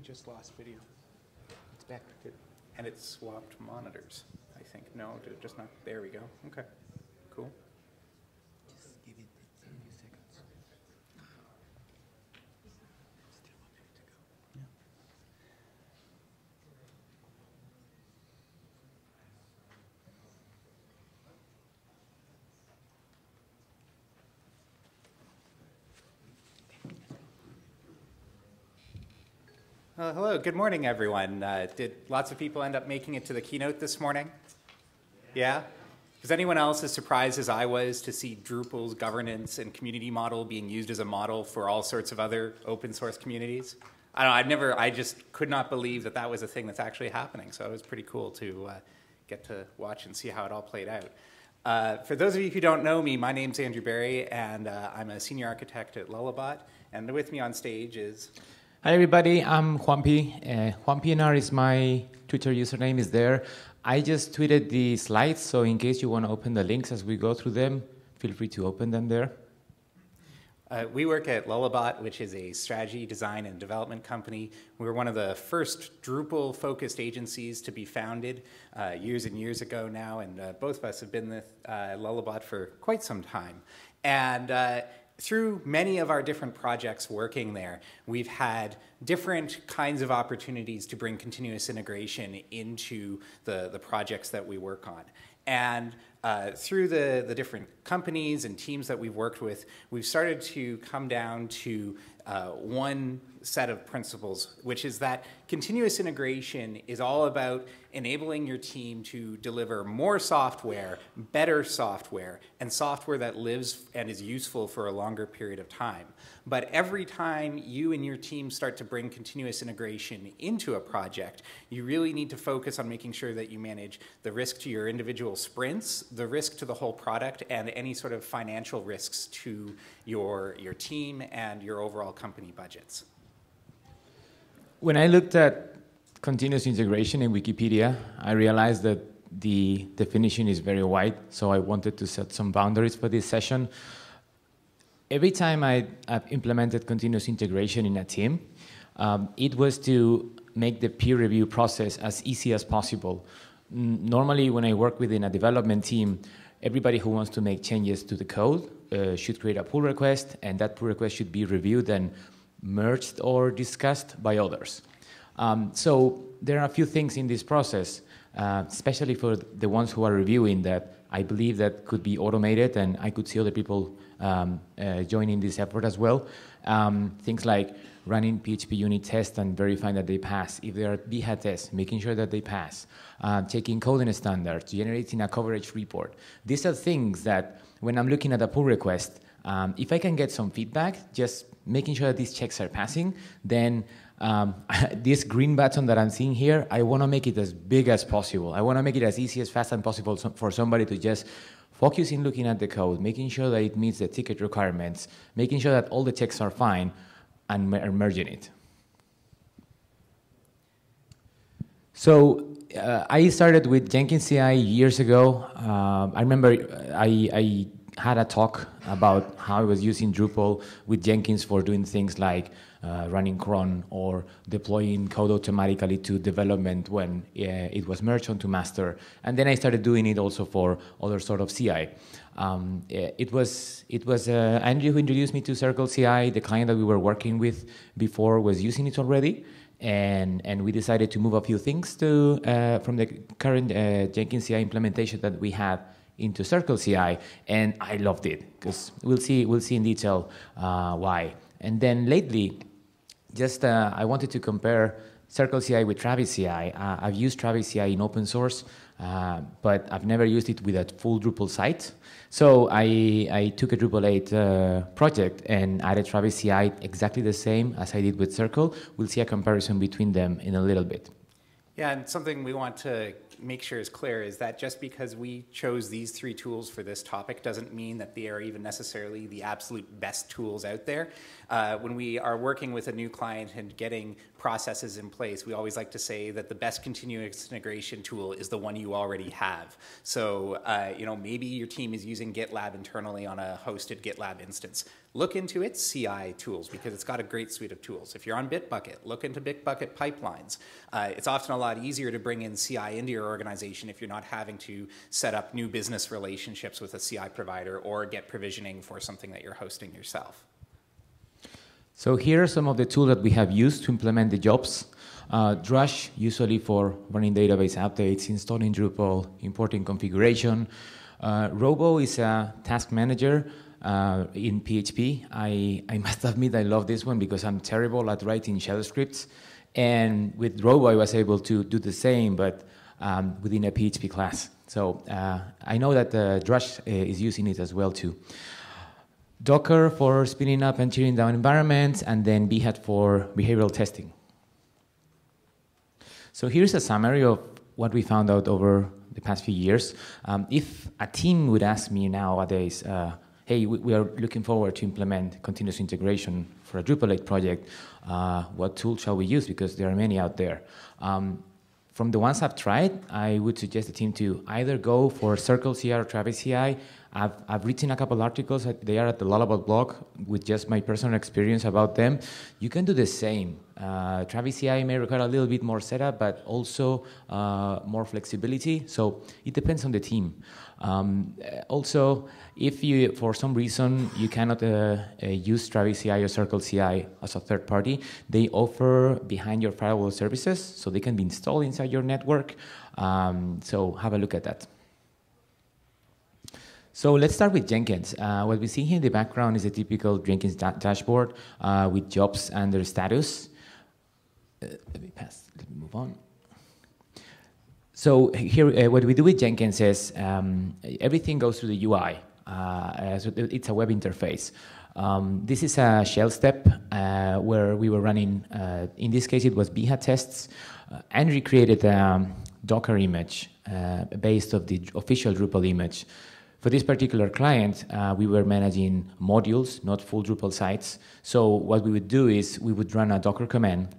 we just lost video. It's back. And it swapped monitors, I think. No, just not? There we go. Okay, cool. Just give it a few seconds. Still one minute to go. Hello, good morning, everyone. Uh, did lots of people end up making it to the keynote this morning? Yeah? Was anyone else as surprised as I was to see Drupal's governance and community model being used as a model for all sorts of other open source communities? I don't know, I've never, I just could not believe that that was a thing that's actually happening. So it was pretty cool to uh, get to watch and see how it all played out. Uh, for those of you who don't know me, my name's Andrew Berry, and uh, I'm a senior architect at Lullabot. And with me on stage is Hi everybody, I'm Juampy. Uh, juampynr is my Twitter username is there. I just tweeted the slides, so in case you want to open the links as we go through them, feel free to open them there. Uh, we work at Lullabot, which is a strategy, design, and development company. We were one of the first Drupal-focused agencies to be founded uh, years and years ago now, and uh, both of us have been with uh, Lullabot for quite some time. And uh, through many of our different projects working there, we've had different kinds of opportunities to bring continuous integration into the, the projects that we work on. And uh, through the, the different companies and teams that we've worked with, we've started to come down to uh, one set of principles, which is that continuous integration is all about enabling your team to deliver more software, better software, and software that lives and is useful for a longer period of time. But every time you and your team start to bring continuous integration into a project, you really need to focus on making sure that you manage the risk to your individual sprints, the risk to the whole product, and any sort of financial risks to your, your team and your overall company budgets. When I looked at continuous integration in Wikipedia, I realized that the definition is very wide, so I wanted to set some boundaries for this session. Every time I, have implemented continuous integration in a team, um, it was to make the peer review process as easy as possible. Normally, when I work within a development team, everybody who wants to make changes to the code uh, should create a pull request, and that pull request should be reviewed and merged or discussed by others. Um, so there are a few things in this process, uh, especially for the ones who are reviewing that I believe that could be automated, and I could see other people um, uh, joining this effort as well. Um, things like running PHP unit tests and verifying that they pass. If there are Behat tests, making sure that they pass. Uh, checking coding standards, generating a coverage report. These are things that when I'm looking at a pull request, um, if I can get some feedback, just making sure that these checks are passing, then um, this green button that I'm seeing here, I want to make it as big as possible. I want to make it as easy as fast as possible for somebody to just focus in looking at the code, making sure that it meets the ticket requirements, making sure that all the checks are fine, and merging it. So uh, I started with Jenkins CI years ago. Uh, I remember I, I had a talk about how I was using Drupal with Jenkins for doing things like uh, running cron or deploying code automatically to development when uh, it was merged onto master. And then I started doing it also for other sort of CI. Um, it was it was uh, Andrew who introduced me to Circle CI. The client that we were working with before was using it already, and and we decided to move a few things to uh, from the current uh, Jenkins CI implementation that we had into Circle CI, and I loved it because we'll see we'll see in detail uh, why. And then lately, just uh, I wanted to compare Circle CI with Travis CI. Uh, I've used Travis CI in open source, uh, but I've never used it with a full Drupal site. So I, I took a Drupal 8 uh, project and added Travis CI exactly the same as I did with Circle. We'll see a comparison between them in a little bit. Yeah, and something we want to make sure is clear is that just because we chose these three tools for this topic doesn't mean that they are even necessarily the absolute best tools out there. Uh, when we are working with a new client and getting processes in place, we always like to say that the best continuous integration tool is the one you already have. So, uh, you know, maybe your team is using GitLab internally on a hosted GitLab instance. Look into its CI tools because it's got a great suite of tools. If you're on Bitbucket, look into Bitbucket pipelines. Uh, it's often a lot easier to bring in CI into your organization if you're not having to set up new business relationships with a CI provider or get provisioning for something that you're hosting yourself. So here are some of the tools that we have used to implement the jobs. Uh, Drush, usually for running database updates, installing Drupal, importing configuration. Uh, Robo is a task manager uh, in PHP. I, I must admit I love this one because I'm terrible at writing shell scripts. And with Robo, I was able to do the same, but um, within a PHP class. So uh, I know that uh, Drush uh, is using it as well too. Docker for spinning up and tearing down environments, and then Behat for behavioral testing. So here's a summary of what we found out over the past few years. Um, if a team would ask me nowadays, uh, hey, we, we, are looking forward to implement continuous integration for a Drupal 8 project, uh, what tool shall we use? Because there are many out there. Um, from the ones I've tried, I would suggest the team to either go for Circle CI or Travis CI I've, I've written a couple articles. They are at the Lullabot blog with just my personal experience about them. You can do the same. Uh, Travis CI may require a little bit more setup, but also uh, more flexibility. So it depends on the team. Um, also, if you, for some reason, you cannot uh, uh use Travis CI or Circle CI as a third party, they offer behind your firewall services, so they can be installed inside your network. Um, so have a look at that. So let's start with Jenkins. Uh, what we see here in the background is a typical Jenkins da dashboard uh, with jobs and their status. Uh, let me pass, let me move on. So here, uh, what we do with Jenkins is um, everything goes through the UI. Uh, so it's a web interface. Um, this is a shell step uh, where we were running, in this case it was Behat tests, and recreated a um, Docker image based of the official Drupal image. For this particular client, uh, we were managing modules, not full Drupal sites. So what we would do is we would run a Docker command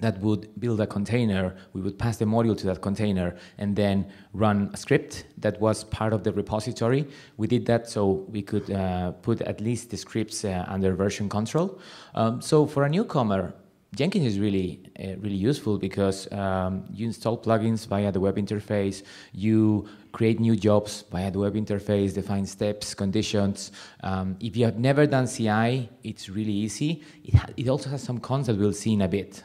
that would build a container. We would pass the module to that container and then run a script that was part of the repository. We did that so we could uh, put at least the scripts uh, under version control. Um, so for a newcomer, Jenkins is really uh, really useful because um, you install plugins via the web interface. You create new jobs via the web interface, define steps, conditions. Um, if you have never done CI, it's really easy. It, it also has some cons that we'll see in a bit.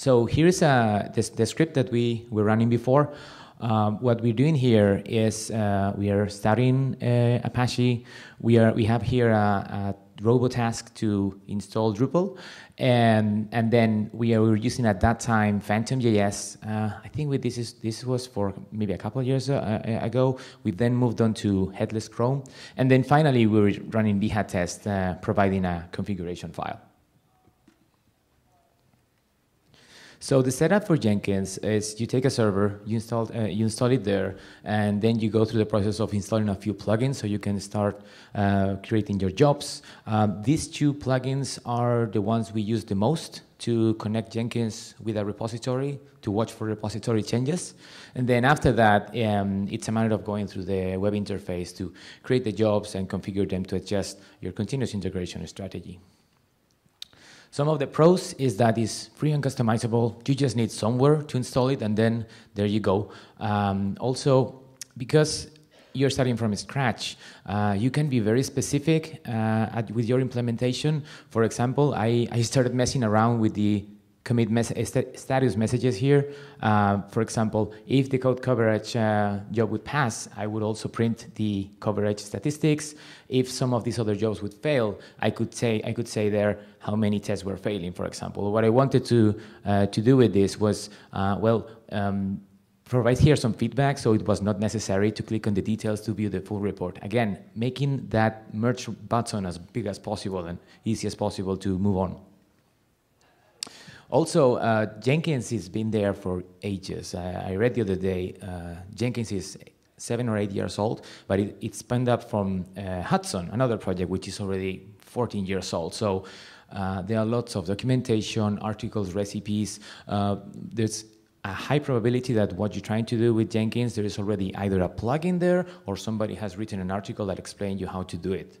So here's uh, the, the script that we were running before. Um, what we're doing here is uh, we are starting uh, Apache. We are we have here a, a Robotask to install Drupal, and and then we, are, we were using at that time Phantom.js. Uh, I think we, this is this was for maybe a couple of years uh, uh, ago. We then moved on to Headless Chrome, and then finally we were running Behat test, providing a configuration file. So the setup for Jenkins is you take a server, you install, uh, you install it there, and then you go through the process of installing a few plugins so you can start uh, creating your jobs. Um, these two plugins are the ones we use the most to connect Jenkins with a repository to watch for repository changes. And then after that, um, it's a matter of going through the web interface to create the jobs and configure them to adjust your continuous integration strategy. Some of the pros is that it's free and customizable. You just need somewhere to install it, and then there you go. Um, also, because you're starting from scratch, uh, you can be very specific uh, at, with your implementation. For example, I, I started messing around with the commit mes st status messages here. Uh, for example, if the code coverage uh, job would pass, I would also print the coverage statistics. If some of these other jobs would fail, I could say I could say there how many tests were failing, for example. What I wanted to uh, to do with this was uh, well. Um, provide here some feedback so it was not necessary to click on the details to view the full report. Again, making that merge button as big as possible and easy as possible to move on. Also, uh, Jenkins has been there for ages. I, I read the other day, uh, Jenkins is seven or eight years old, but it, it spun up from uh, Hudson, another project which is already 14 years old. So uh, there are lots of documentation, articles, recipes. Uh, there's a high probability that what you're trying to do with Jenkins, there is already either a plugin there or somebody has written an article that explains you how to do it.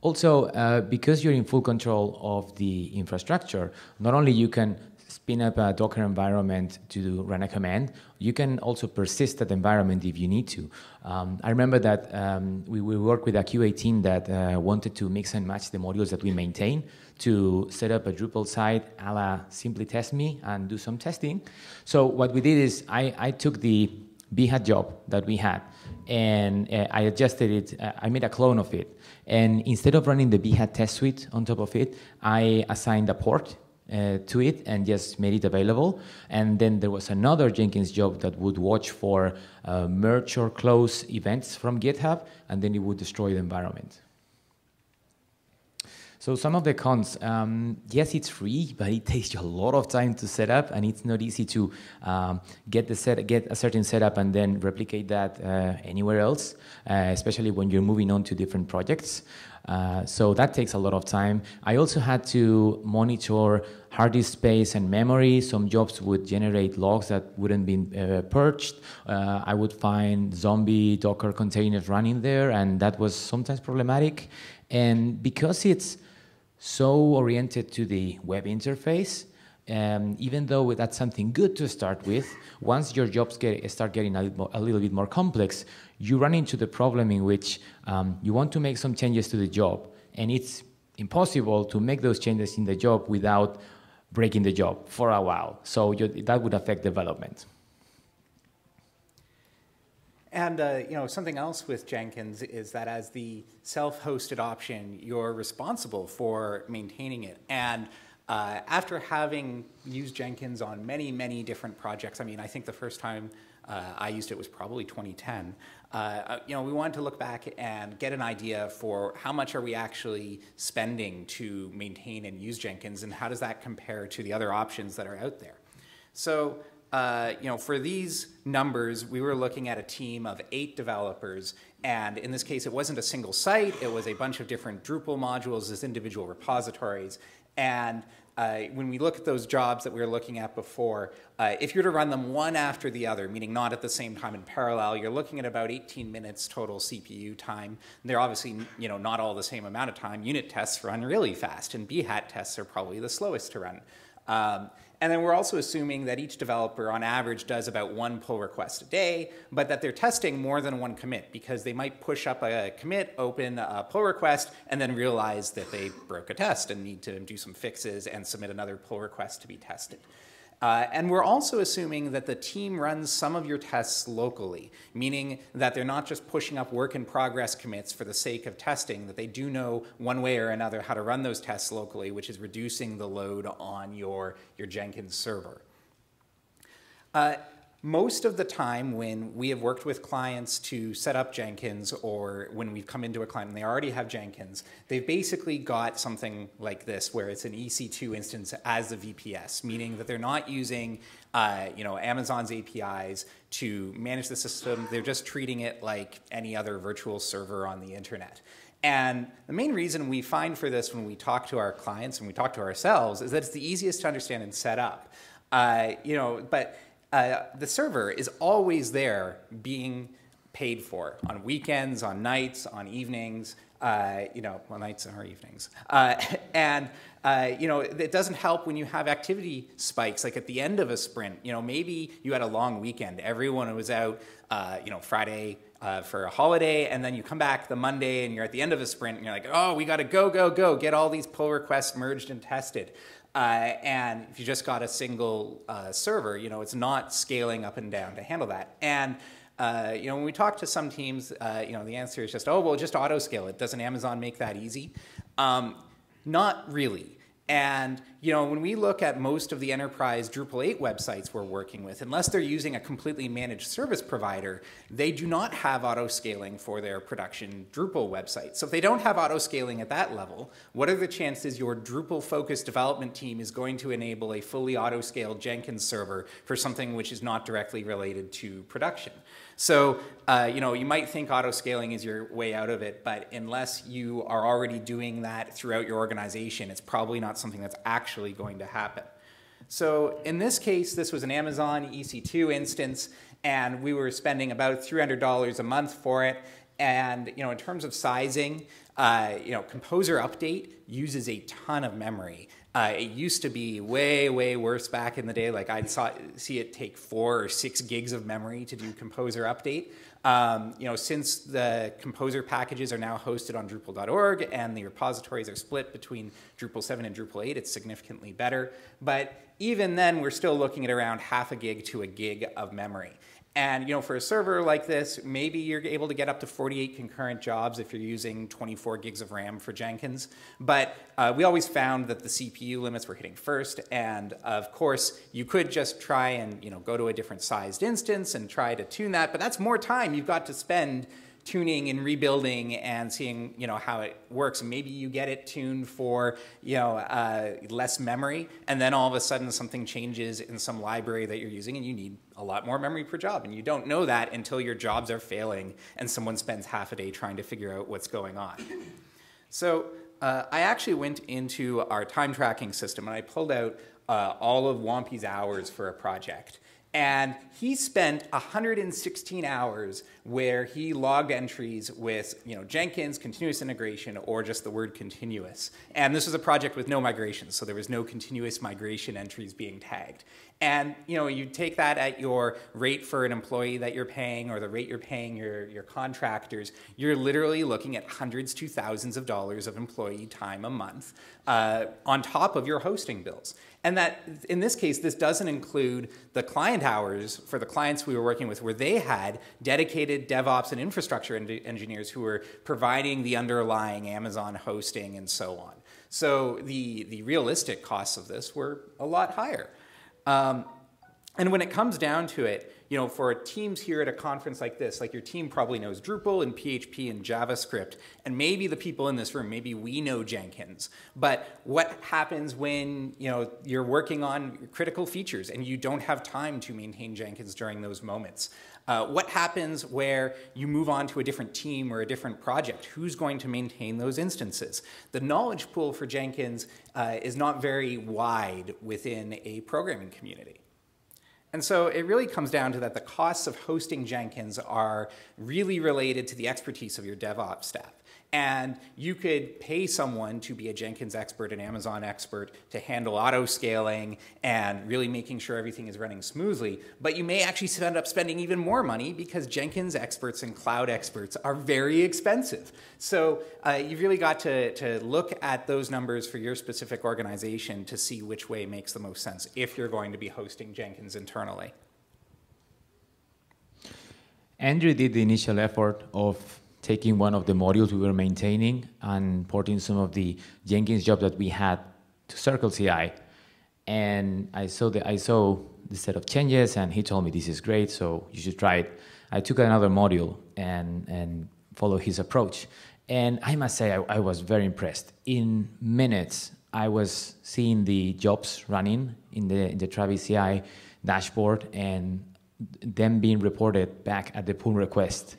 Also, uh, because you're in full control of the infrastructure, not only you can spin up a Docker environment to run a command, you can also persist that environment if you need to. Um, I remember that um, we, we worked with a QA team that uh, wanted to mix and match the modules that we maintain to set up a Drupal site a la Simply Test Me and do some testing. So what we did is I, I took the Behat job that we had and uh, I adjusted it, uh, I made a clone of it. And instead of running the Behat test suite on top of it, I assigned a port uh, to it and just made it available. And then there was another Jenkins job that would watch for uh, merge or close events from GitHub, and then it would destroy the environment. So some of the cons, um, yes, it's free, but it takes you a lot of time to set up, and it's not easy to um, get the set, get a certain setup and then replicate that uh, anywhere else, uh, especially when you're moving on to different projects. Uh, so that takes a lot of time. I also had to monitor hard disk space and memory. Some jobs would generate logs that wouldn't be uh, purged. Uh, I would find zombie Docker containers running there, and that was sometimes problematic. And because it's so oriented to the web interface. Um, even though that's something good to start with, once your jobs get, start getting a little, a little, bit more complex, you run into the problem in which um, you want to make some changes to the job, and it's impossible to make those changes in the job without breaking the job for a while. So you, that would affect development. And uh, you know something else with Jenkins is that as the self-hosted option, you're responsible for maintaining it. And uh, after having used Jenkins on many, many different projects, I mean, I think the first time uh, I used it was probably 2010. Uh, uh, you know, we wanted to look back and get an idea for how much are we actually spending to maintain and use Jenkins, and how does that compare to the other options that are out there. So uh, you know, for these numbers, we were looking at a team of eight developers. And in this case, it wasn't a single site. It was a bunch of different Drupal modules as individual repositories. And uh, when we look at those jobs that we were looking at before, uh, if you're to run them one after the other, meaning not at the same time in parallel, you're looking at about 18 minutes total CPU time. They're obviously, you know, not all the same amount of time. Unit tests run really fast, and Behat tests are probably the slowest to run. Um, and then we're also assuming that each developer on average does about one pull request a day, but that they're testing more than one commit because they might push up a commit, open a pull request, and then realize that they broke a test and need to do some fixes and submit another pull request to be tested. Uh, and we're also assuming that the team runs some of your tests locally, meaning that they're not just pushing up work in progress commits for the sake of testing, that they do know one way or another how to run those tests locally, which is reducing the load on your, your Jenkins server. Uh, most of the time when we have worked with clients to set up Jenkins or when we've come into a client and they already have Jenkins, they've basically got something like this where it's an EC2 instance as a VPS, meaning that they're not using uh, you know, Amazon's APIs to manage the system. They're just treating it like any other virtual server on the internet. And the main reason we find for this when we talk to our clients and we talk to ourselves is that it's the easiest to understand and set up. Uh, you know, but uh, the server is always there being paid for on weekends, on nights, on evenings, uh, you know, well, nights or evenings. Uh, and, uh, you know, it doesn't help when you have activity spikes, like at the end of a sprint. You know, maybe you had a long weekend. Everyone was out, uh, you know, Friday, uh, for a holiday, and then you come back the Monday and you're at the end of a sprint and you're like, oh, we got to go, go, go, get all these pull requests merged and tested. Uh, and if you just got a single uh, server, you know, it's not scaling up and down to handle that. And uh, you know, when we talk to some teams, uh, you know, the answer is just, oh, well, just auto scale it. Doesn't Amazon make that easy? Um, not really. And you know, when we look at most of the enterprise Drupal 8 websites we're working with, unless they're using a completely managed service provider, they do not have auto scaling for their production Drupal website. So if they don't have auto scaling at that level, what are the chances your Drupal focused development team is going to enable a fully auto scaled Jenkins server for something which is not directly related to production? So, uh, you know, you might think auto scaling is your way out of it, but unless you are already doing that throughout your organization, it's probably not something that's actually going to happen. So in this case, this was an Amazon EC2 instance, and we were spending about $300 a month for it. And you know, in terms of sizing, uh, you know, Composer Update uses a ton of memory. Uh, it used to be way, way worse back in the day. Like I'd saw, see it take four or six gigs of memory to do Composer Update. Um, you know, since the Composer packages are now hosted on Drupal.org and the repositories are split between Drupal 7 and Drupal 8, it's significantly better. But even then, we're still looking at around half a gig to a gig of memory. And you know, for a server like this, maybe you're able to get up to 48 concurrent jobs if you're using 24 gigs of RAM for Jenkins. But uh, we always found that the CPU limits were hitting first, and of course, you could just try and you know go to a different sized instance and try to tune that. But that's more time you've got to spend tuning and rebuilding and seeing you know how it works. Maybe you get it tuned for you know uh, less memory, and then all of a sudden something changes in some library that you're using, and you need a lot more memory per job. And you don't know that until your jobs are failing and someone spends half a day trying to figure out what's going on. So uh, I actually went into our time tracking system and I pulled out uh, all of Juampy's hours for a project. And he spent 116 hours where he logged entries with you know, Jenkins, continuous integration, or just the word continuous. And this was a project with no migrations, so there was no continuous migration entries being tagged. And you know, you take that at your rate for an employee that you're paying or the rate you're paying your, your contractors, you're literally looking at hundreds to thousands of dollars of employee time a month uh, on top of your hosting bills. And that, in this case, this doesn't include the client hours for the clients we were working with, where they had dedicated DevOps and infrastructure engineers who were providing the underlying Amazon hosting and so on. So the, the realistic costs of this were a lot higher. Um, and when it comes down to it, you know, for teams here at a conference like this, like your team probably knows Drupal and PHP and JavaScript, and maybe the people in this room, maybe we know Jenkins. But what happens when, you know, you're working on critical features and you don't have time to maintain Jenkins during those moments? Uh, what happens where you move on to a different team or a different project? Who's going to maintain those instances? The knowledge pool for Jenkins uh, is not very wide within a programming community. And so it really comes down to that the costs of hosting Jenkins are really related to the expertise of your DevOps staff. And you could pay someone to be a Jenkins expert, an Amazon expert, to handle auto scaling and really making sure everything is running smoothly. But you may actually end up spending even more money because Jenkins experts and cloud experts are very expensive. So uh, you've really got to, to look at those numbers for your specific organization to see which way makes the most sense if you're going to be hosting Jenkins internally. Andrew did the initial effort of taking one of the modules we were maintaining and porting some of the Jenkins jobs that we had to Circle CI. And I saw the I saw the set of changes, and he told me this is great, so you should try it. I took another module and and followed his approach, and I must say I, I was very impressed. In minutes, I was seeing the jobs running in the in the Travis CI dashboard and them being reported back at the pull request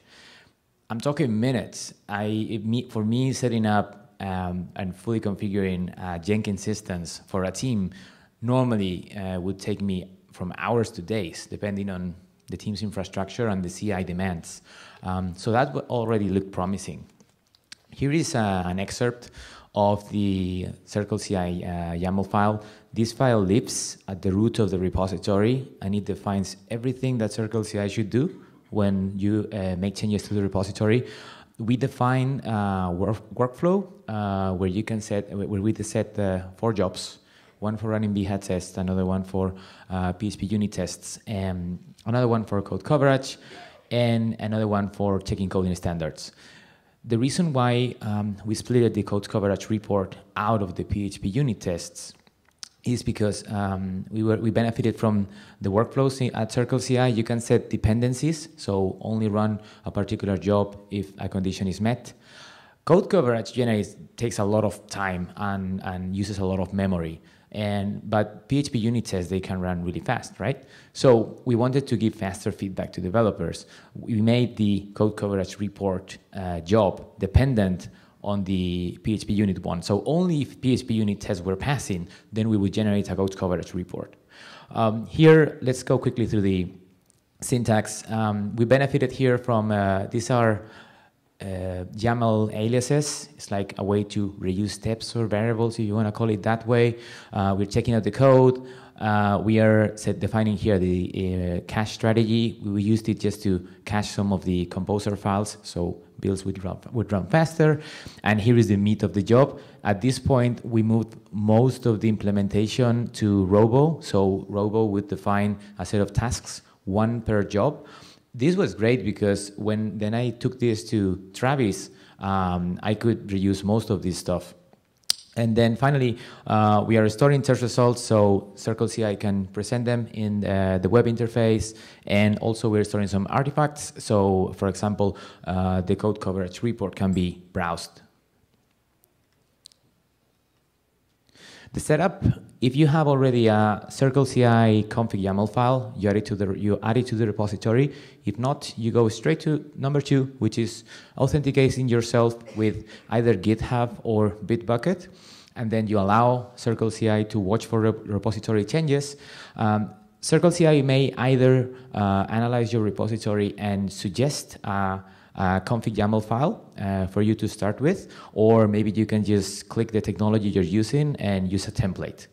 I'm talking minutes. I for me setting up um, and fully configuring a Jenkins systems for a team normally uh, would take me from hours to days, depending on the team's infrastructure and the CI demands. Um, so that already looked promising. Here is uh, an excerpt of the Circle CI uh, YAML file. This file lives at the root of the repository and it defines everything that Circle CI should do when you uh, make changes to the repository. We define uh, work, workflow uh, where you can set where we set four jobs, one for running Behat tests, another one for PHP unit tests, and another one for code coverage, and another one for checking coding standards. the reason why um, we split the code coverage report out of the PHP unit tests is because um, we were we benefited from the workflows at Circle CI. You can set dependencies, so only run a particular job if a condition is met. Code coverage generally takes a lot of time and, and uses a lot of memory. And but PHP unit tests they can run really fast, right? So we wanted to give faster feedback to developers. We made the code coverage report uh, job dependent on the PHP unit one. So only if PHP unit tests were passing, then we would generate a code coverage report. Um, here, let's go quickly through the syntax. Um, we benefited here from uh, these are uh, YAML aliases. It's like a way to reuse steps or variables, if you want to call it that way. Uh, we're checking out the code. Uh, we are set defining here the uh, cache strategy. We used it just to cache some of the composer files, so builds would run, would run faster. And here is the meat of the job. At this point, we moved most of the implementation to Robo. So Robo would define a set of tasks, one per job this was great because when then I took this to Travis, um, I could reuse most of this stuff. And then finally, uh, we are storing search results so Circle CI can present them in uh, the web interface. And also we're storing some artifacts. So for example, uh, the code coverage report can be browsed. The setup if you have already a Circle CI config YAML file, you add it to the you add it to the repository. If not, you go straight to number two, which is authenticating yourself with either GitHub or Bitbucket, and then you allow Circle CI to watch for rep repository changes. Um, Circle CI may either uh, analyze your repository and suggest uh, a config YAML file uh, for you to start with, or maybe you can just click the technology you're using and use a template.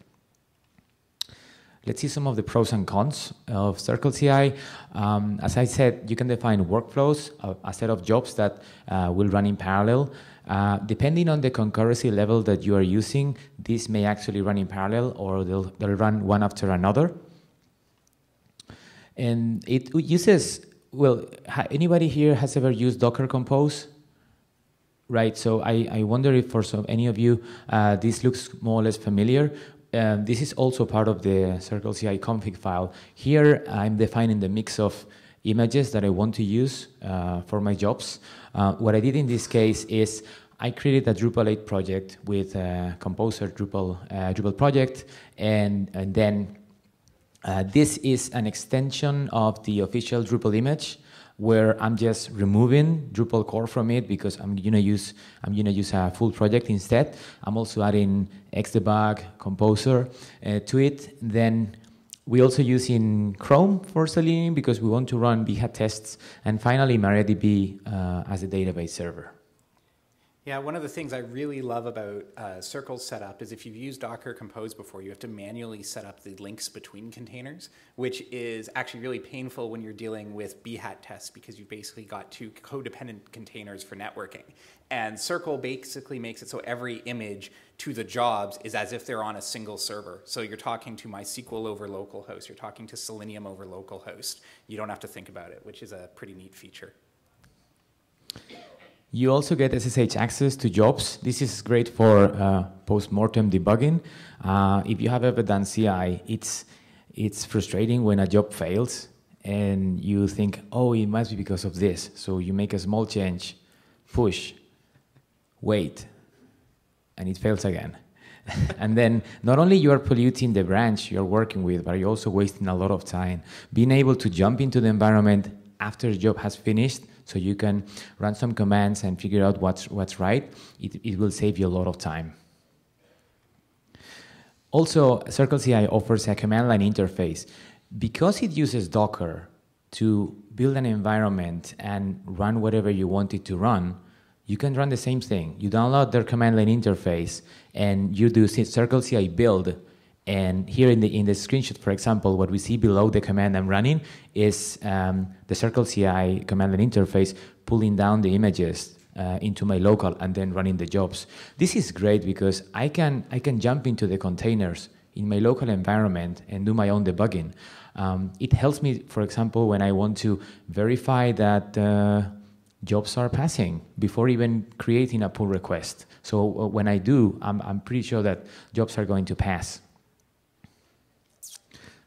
Let's see some of the pros and cons of Circle CI. Um, as I said, you can define workflows, a, a set of jobs that uh, will run in parallel. Uh, depending on the concurrency level that you are using, this may actually run in parallel or they'll, they'll run one after another. And it uses, well, anybody here has ever used Docker Compose? Right, so I, I wonder if for some, any of you uh, this looks more or less familiar. Um, this is also part of the Circle CI config file. Here, I'm defining the mix of images that I want to use uh, for my jobs. Uh, what I did in this case is I created a Drupal 8 project with a Composer Drupal, uh, Drupal project, and, and then uh, this is an extension of the official Drupal image where I'm just removing Drupal core from it because I'm gonna use I'm gonna use a full project instead. I'm also adding Xdebug, Composer uh, to it. Then we also use in Chrome for Selenium because we want to run Behat tests, and finally MariaDB uh, as a database server. Yeah, one of the things I really love about uh, Circle's setup is if you've used Docker Compose before, you have to manually set up the links between containers, which is actually really painful when you're dealing with Behat tests because you've basically got two codependent containers for networking. And Circle basically makes it so every image to the jobs is as if they're on a single server. So you're talking to MySQL over localhost, you're talking to Selenium over localhost. You don't have to think about it, which is a pretty neat feature. You also get SSH access to jobs. This is great for uh, post-mortem debugging. Uh, if you have ever done CI, it's, it's frustrating when a job fails and you think, oh, it must be because of this. So you make a small change, push, wait, and it fails again. and then not only you are polluting the branch you're working with, but you're also wasting a lot of time. Being able to jump into the environment after the job has finished so you can run some commands and figure out what's, what's right. It, it will save you a lot of time. Also, Circle CI offers a command line interface. Because it uses Docker to build an environment and run whatever you want it to run, you can run the same thing. You download their command line interface and you do Circle CI build and here in the, in the screenshot, for example, what we see below the command I'm running is um, the Circle CI command line interface pulling down the images uh, into my local and then running the jobs. This is great because I can, I can jump into the containers in my local environment and do my own debugging. Um, it helps me, for example, when I want to verify that uh, jobs are passing before even creating a pull request. So uh, when I do, I'm, I'm pretty sure that jobs are going to pass.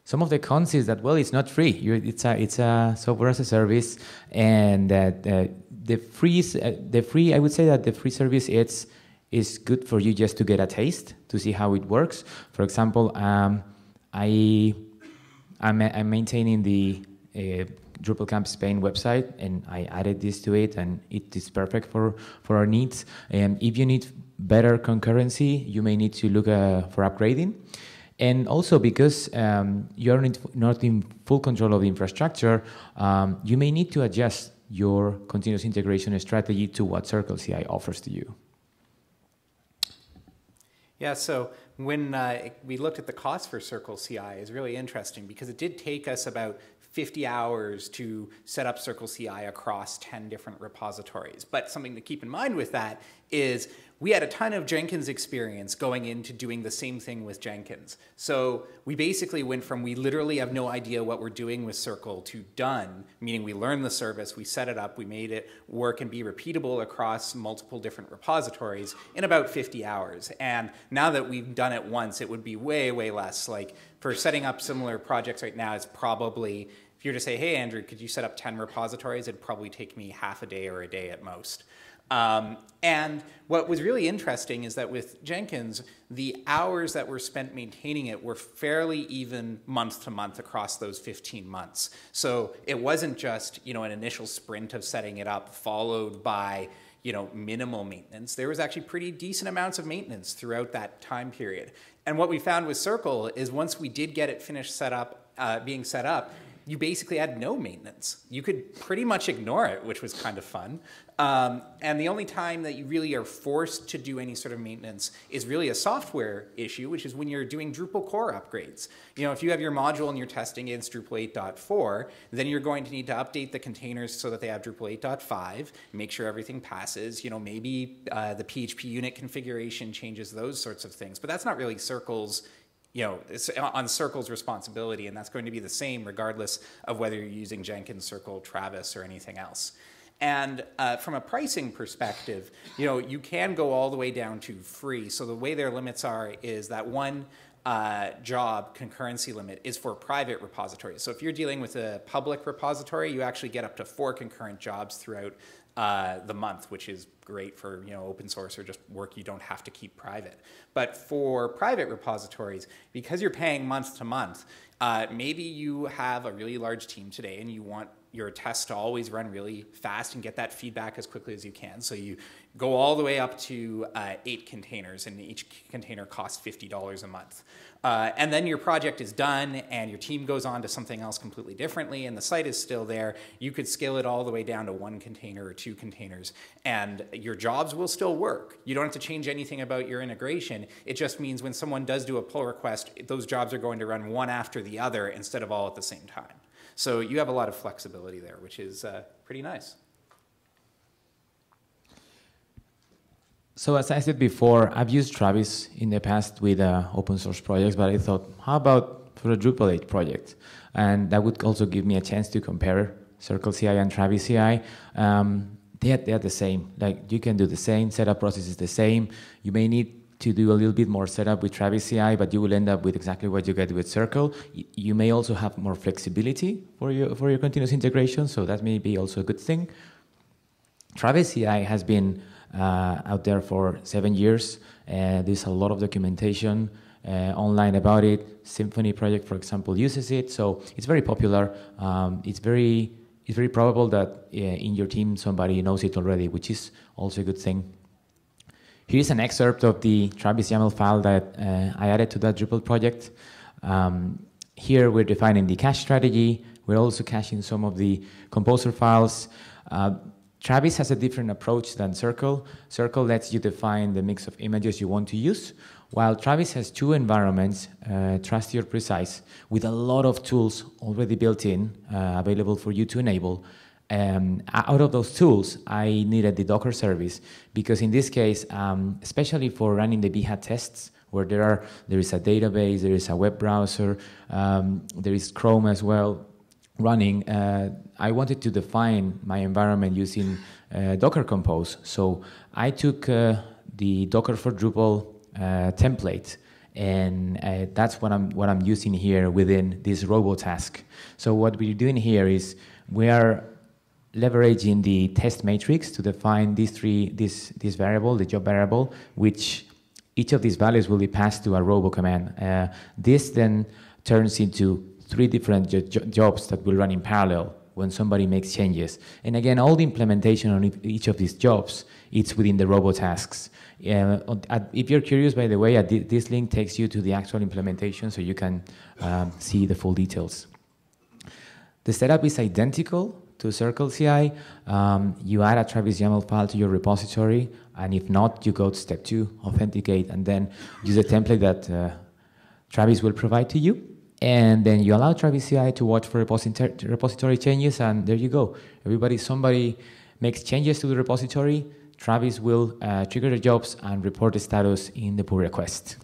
Some of the cons is that well, it's not free. You're, it's a it's a software as a service, and that uh, the free uh, the free I would say that the free service it's is good for you just to get a taste to see how it works. For example, um, I I'm, I'm, maintaining the uh, Drupal Camp Spain website, and I added this to it, and it is perfect for for our needs. And if you need better concurrency, you may need to look uh, for upgrading. And also because um, you're not in full control of the infrastructure, um, you may need to adjust your continuous integration strategy to what Circle CI offers to you. Yeah, so when uh, we looked at the cost for Circle CI is really interesting because it did take us about 50 hours to set up Circle CI across 10 different repositories. But something to keep in mind with that is we had a ton of Jenkins experience going into doing the same thing with Jenkins. So we basically went from we literally have no idea what we're doing with Circle to done, meaning we learned the service, we set it up, we made it work and be repeatable across multiple different repositories in about 50 hours. And now that we've done it once, it would be way, way less. Like for setting up similar projects right now, it's probably, if you were to say, hey, Andrew, could you set up 10 repositories? It'd probably take me half a day or a day at most. Um, and what was really interesting is that with Jenkins, the hours that were spent maintaining it were fairly even month to month across those 15 months. So it wasn't just you know an initial sprint of setting it up followed by you know minimal maintenance. There was actually pretty decent amounts of maintenance throughout that time period. And what we found with Circle is once we did get it finished set up, uh, being set up, you basically had no maintenance. You could pretty much ignore it, which was kind of fun. Um, and the only time that you really are forced to do any sort of maintenance is really a software issue, which is when you're doing Drupal core upgrades. You know, if you have your module and you're testing against Drupal 8.4, then you're going to need to update the containers so that they have Drupal 8.5, make sure everything passes. You know, maybe uh, the PHP unit configuration changes those sorts of things, but that's not really Circle's you know, on Circle's responsibility, and that's going to be the same regardless of whether you're using Jenkins, Circle, Travis, or anything else. And uh, from a pricing perspective, you know, you can go all the way down to free. So the way their limits are is that one uh, job concurrency limit is for private repositories. So if you're dealing with a public repository, you actually get up to four concurrent jobs throughout uh, the month, which is great for you know open source or just work you don't have to keep private. But for private repositories, because you're paying month to month, uh, maybe you have a really large team today and you want your tests to always run really fast and get that feedback as quickly as you can. So you go all the way up to uh, eight containers, and each container costs $50 a month. Uh, and then your project is done, and your team goes on to something else completely differently, and the site is still there. You could scale it all the way down to one container or two containers, and your jobs will still work. You don't have to change anything about your integration. It just means when someone does do a pull request, those jobs are going to run one after the other instead of all at the same time. So you have a lot of flexibility there, which is uh, pretty nice. So as I said before, I've used Travis in the past with uh, open source projects, but I thought, how about for a Drupal 8 project? And that would also give me a chance to compare Circle CI and Travis CI. Um, they are, they are the same. Like you can do the same, setup process is the same. You may need to do a little bit more setup with Travis CI, but you will end up with exactly what you get with Circle. You may also have more flexibility for your for your continuous integration, so that may be also a good thing. Travis CI has been uh, out there for seven years. Uh, there's a lot of documentation uh, online about it. Symfony project, for example, uses it, so it's very popular. Um, it's very it's very probable that in your team somebody knows it already, which is also a good thing. Here's an excerpt of the Travis YAML file that uh, I added to that Drupal project. Um, here we're defining the cache strategy. We're also caching some of the composer files. Uh, Travis has a different approach than Circle. Circle lets you define the mix of images you want to use, while Travis has two environments, uh, Trusty or Precise, with a lot of tools already built in, uh, available for you to enable. Um, out of those tools, I needed the Docker service because in this case, um, especially for running the Behat tests, where there are there is a database, there is a web browser, um, there is Chrome as well running, uh, I wanted to define my environment using uh, Docker Compose. So I took uh, the Docker for Drupal uh, template, and uh, that's what I'm what I'm using here within this robo task. So what we're doing here is we are leveraging the test matrix to define these three this this variable, the job variable, which each of these values will be passed to a robo command. Uh, this then turns into three different jo jobs that will run in parallel when somebody makes changes. And again, all the implementation on each of these jobs, it's within the robo tasks. Uh, if you're curious, by the way, this link takes you to the actual implementation so you can um, see the full details. The setup is identical to Circle CI. Um, you add a Travis YAML file to your repository, and if not, you go to step two, authenticate, and then use a template that uh, Travis will provide to you and then you allow Travis CI to watch for repository changes, and there you go. Everybody, somebody makes changes to the repository, Travis will uh, trigger the jobs and report the status in the pull request.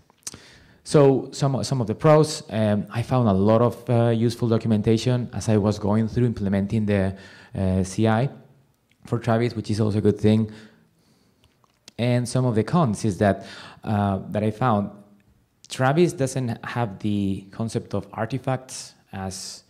So some, some of the pros, um, I found a lot of uh, useful documentation as I was going through implementing the uh, CI for Travis, which is also a good thing. And some of the cons is that, uh, that I found Travis doesn't have the concept of artifacts as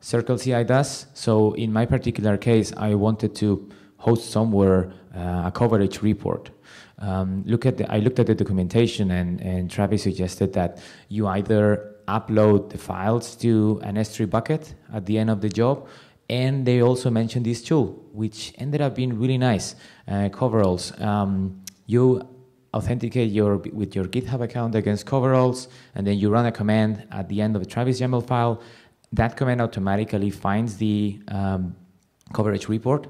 Circle CI does. So in my particular case, I wanted to host somewhere uh, a coverage report. Um, look at the, I looked at the documentation and, and Travis suggested that you either upload the files to an S3 bucket at the end of the job and they also mentioned this tool, which ended up being really nice. Uh, coveralls. Um, you authenticate your with your GitHub account against coveralls, and then you run a command at the end of the Travis YAML file. That command automatically finds the um, coverage report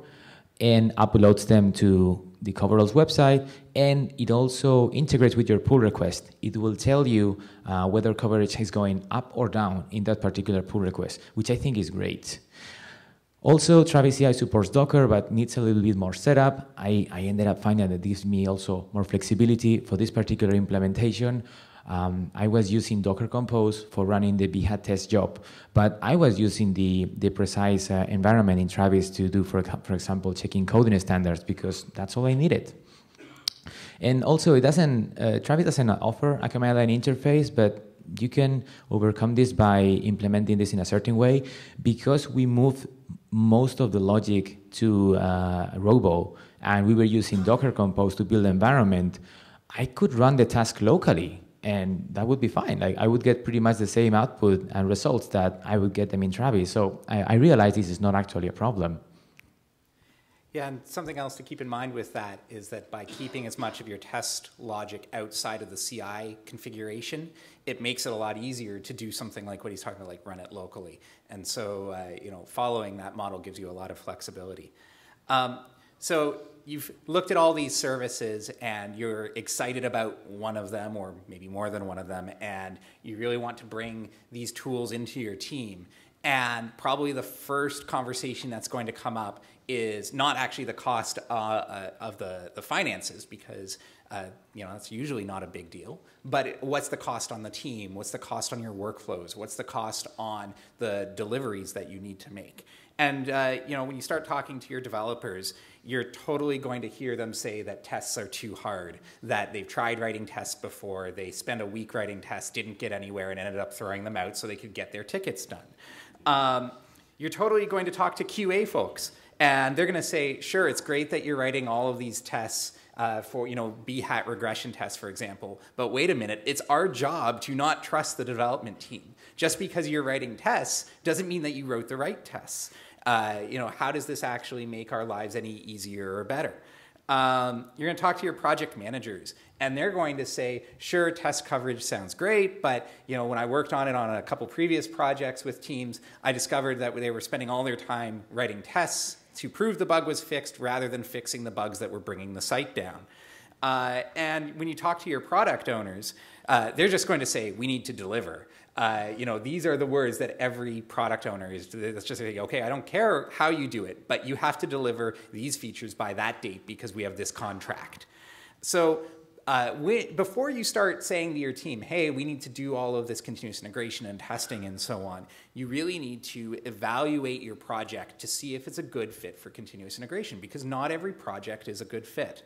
and uploads them to the coveralls website, and it also integrates with your pull request. It will tell you uh, whether coverage is going up or down in that particular pull request, which I think is great. Also, Travis CI supports Docker, but needs a little bit more setup. I, I ended up finding that it gives me also more flexibility for this particular implementation. Um, I was using Docker Compose for running the Behat test job, but I was using the, the precise uh, environment in Travis to do, for, for example, checking coding standards because that's all I needed. And also, it doesn't, uh, Travis doesn't offer a command line interface, but you can overcome this by implementing this in a certain way because we moved most of the logic to uh, Robo and we were using Docker Compose to build environment, I could run the task locally and that would be fine. Like I would get pretty much the same output and results that I would get them in Travis. So I, I realized this is not actually a problem. Yeah, and something else to keep in mind with that is that by keeping as much of your test logic outside of the CI configuration, it makes it a lot easier to do something like what he's talking about, like run it locally. And so, uh, you know, following that model gives you a lot of flexibility. Um, so you've looked at all these services and you're excited about one of them or maybe more than one of them and you really want to bring these tools into your team. And probably the first conversation that's going to come up is not actually the cost uh, uh, of the, the finances because uh, you know that's usually not a big deal. But it, what's the cost on the team? What's the cost on your workflows? What's the cost on the deliveries that you need to make? And uh, you know when you start talking to your developers you're totally going to hear them say that tests are too hard that they've tried writing tests before they spent a week writing tests didn't get anywhere and ended up throwing them out so they could get their tickets done um, you're totally going to talk to qa folks and they're going to say, sure, it's great that you're writing all of these tests uh, for, you know, Behat regression tests, for example. But wait a minute, it's our job to not trust the development team. Just because you're writing tests doesn't mean that you wrote the right tests. Uh, you know, how does this actually make our lives any easier or better? Um, you're going to talk to your project managers and they're going to say sure test coverage sounds great but you know when i worked on it on a couple previous projects with teams i discovered that they were spending all their time writing tests to prove the bug was fixed rather than fixing the bugs that were bringing the site down. Uh, and when you talk to your product owners, uh, they're just going to say, we need to deliver. Uh, you know, these are the words that every product owner is, that's just say, okay, I don't care how you do it, but you have to deliver these features by that date because we have this contract. So uh, we, before you start saying to your team, hey, we need to do all of this continuous integration and testing and so on, you really need to evaluate your project to see if it's a good fit for continuous integration because not every project is a good fit.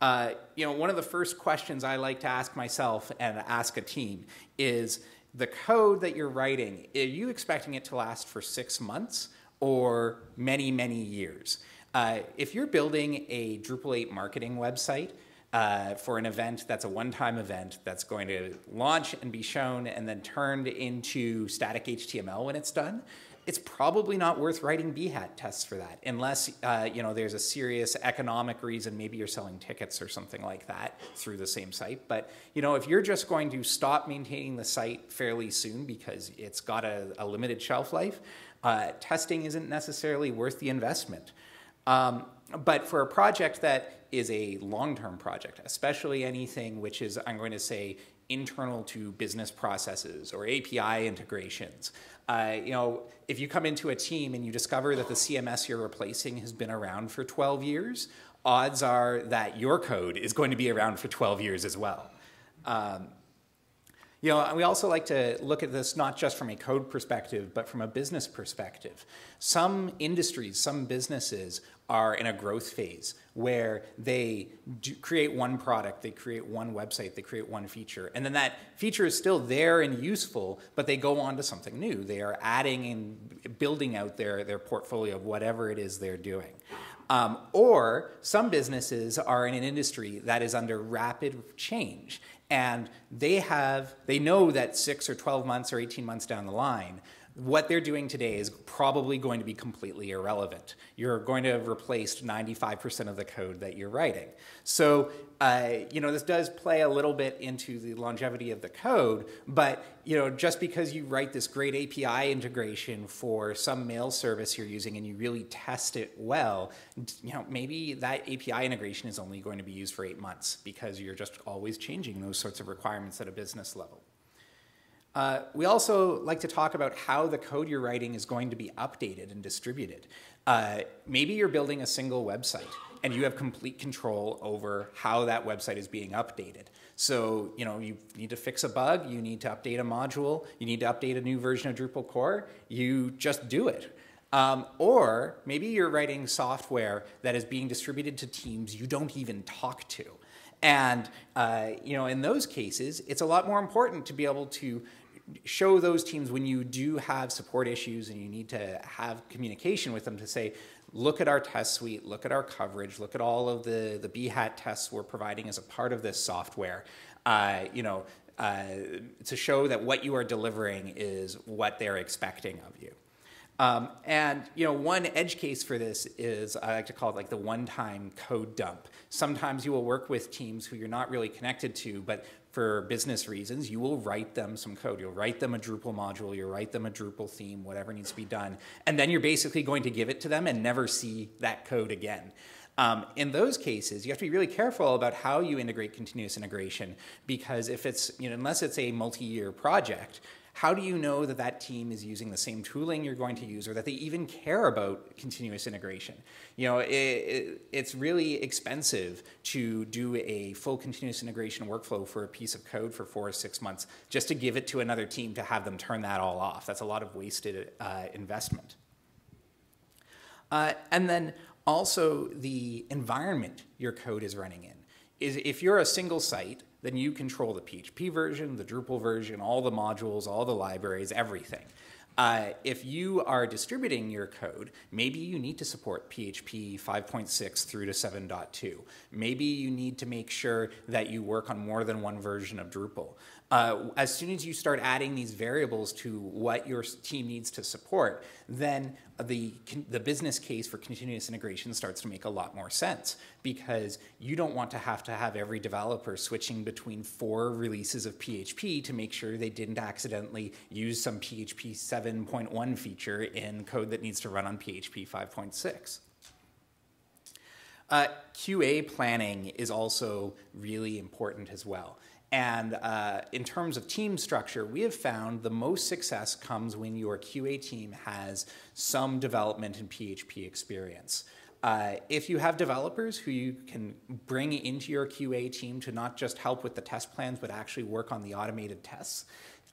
Uh, you know, one of the first questions I like to ask myself and ask a team is the code that you're writing, are you expecting it to last for six months or many, many years? Uh, if you're building a Drupal 8 marketing website, uh, for an event that's a one-time event that's going to launch and be shown and then turned into static HTML when it's done, it's probably not worth writing Behat tests for that unless uh, you know there's a serious economic reason. Maybe you're selling tickets or something like that through the same site. But you know if you're just going to stop maintaining the site fairly soon because it's got a, a limited shelf life, uh, testing isn't necessarily worth the investment. Um, but for a project that is a long-term project, especially anything which is, I'm going to say, internal to business processes or API integrations. Uh, you know, if you come into a team and you discover that the CMS you're replacing has been around for 12 years, odds are that your code is going to be around for 12 years as well. Um, you know, we also like to look at this not just from a code perspective, but from a business perspective. Some industries, some businesses are in a growth phase where they create one product, they create one website, they create one feature, and then that feature is still there and useful, but they go on to something new. They are adding and building out their, their portfolio of whatever it is they're doing. Um, or some businesses are in an industry that is under rapid change and they have they know that six or 12 months or 18 months down the line what they're doing today is probably going to be completely irrelevant. You're going to have replaced 95% of the code that you're writing. So, uh, you know, this does play a little bit into the longevity of the code, but, you know, just because you write this great API integration for some mail service you're using and you really test it well, you know, maybe that API integration is only going to be used for eight months because you're just always changing those sorts of requirements at a business level. Uh, we also like to talk about how the code you're writing is going to be updated and distributed. Uh, maybe you're building a single website and you have complete control over how that website is being updated. So, you know, you need to fix a bug, you need to update a module, you need to update a new version of Drupal core, you just do it. Um, or maybe you're writing software that is being distributed to teams you don't even talk to. And, uh, you know, in those cases, it's a lot more important to be able to show those teams when you do have support issues and you need to have communication with them to say, look at our test suite, look at our coverage, look at all of the, the Behat tests we're providing as a part of this software. Uh, you know, uh, to show that what you are delivering is what they're expecting of you. Um, and you know, one edge case for this is I like to call it like the one-time code dump. Sometimes you will work with teams who you're not really connected to, but for business reasons, you will write them some code. You'll write them a Drupal module, you'll write them a Drupal theme, whatever needs to be done. And then you're basically going to give it to them and never see that code again. Um, in those cases, you have to be really careful about how you integrate continuous integration because if it's, you know, unless it's a multi-year project, how do you know that that team is using the same tooling you're going to use or that they even care about continuous integration? You know, it, it, it's really expensive to do a full continuous integration workflow for a piece of code for four or six months just to give it to another team to have them turn that all off. That's a lot of wasted uh, investment. Uh, and then also the environment your code is running in. Is if you're a single site, then you control the PHP version, the Drupal version, all the modules, all the libraries, everything. Uh, if you are distributing your code, maybe you need to support PHP 5.6 through to 7.2. Maybe you need to make sure that you work on more than one version of Drupal. Uh, as soon as you start adding these variables to what your team needs to support, then the, the business case for continuous integration starts to make a lot more sense because you don't want to have to have every developer switching between four releases of PHP to make sure they didn't accidentally use some PHP 7.1 feature in code that needs to run on PHP 5.6. Uh, QA planning is also really important as well. And uh, in terms of team structure, we have found the most success comes when your QA team has some development and PHP experience. uh, if you have developers who you can bring into your QA team to not just help with the test plans, but actually work on the automated tests,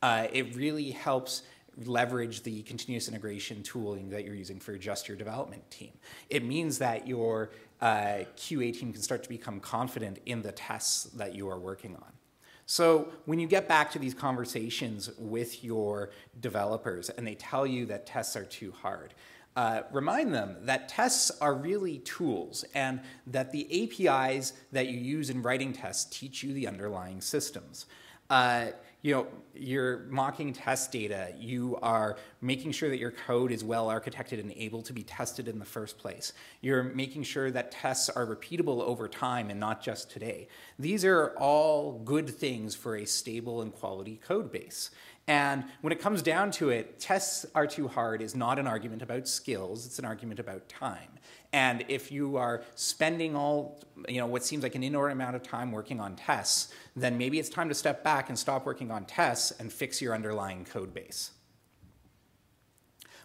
uh, it really helps leverage the continuous integration tooling that you're using for just your development team. It means that your uh, QA team can start to become confident in the tests that you are working on. So when you get back to these conversations with your developers and they tell you that tests are too hard, uh, remind them that tests are really tools and that the APIs that you use in writing tests teach you the underlying systems. Uh, you know, you're mocking test data. You are making sure that your code is well architected and able to be tested in the first place. You're making sure that tests are repeatable over time and not just today. These are all good things for a stable and quality code base. And when it comes down to it, tests are too hard is not an argument about skills, it's an argument about time. And if you are spending all, you know, what seems like an inordinate amount of time working on tests, then maybe it's time to step back and stop working on tests and fix your underlying code base.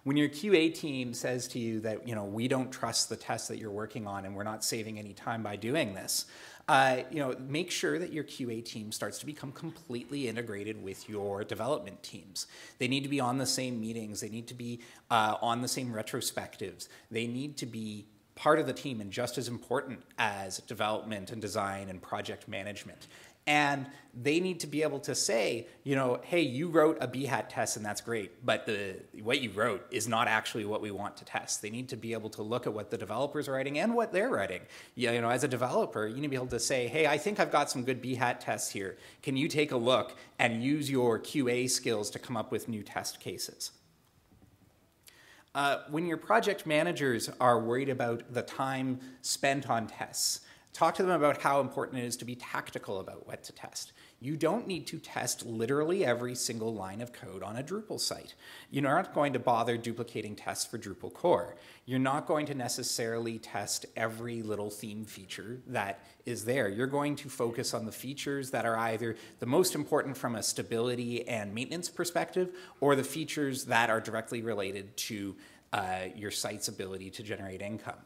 When your QA team says to you that, you know, we don't trust the tests that you're working on and we're not saving any time by doing this, uh, you know, make sure that your QA team starts to become completely integrated with your development teams. They need to be on the same meetings. They need to be uh, on the same retrospectives. They need to be part of the team and just as important as development and design and project management. And they need to be able to say, you know, hey, you wrote a Behat test and that's great, but the what you wrote is not actually what we want to test. They need to be able to look at what the developers are writing and what they're writing. You know, as a developer, you need to be able to say, hey, I think I've got some good Behat tests here. Can you take a look and use your QA skills to come up with new test cases? Uh, when your project managers are worried about the time spent on tests, Talk to them about how important it is to be tactical about what to test. You don't need to test literally every single line of code on a Drupal site. You're not going to bother duplicating tests for Drupal core. You're not going to necessarily test every little theme feature that is there. You're going to focus on the features that are either the most important from a stability and maintenance perspective or the features that are directly related to uh, your site's ability to generate income.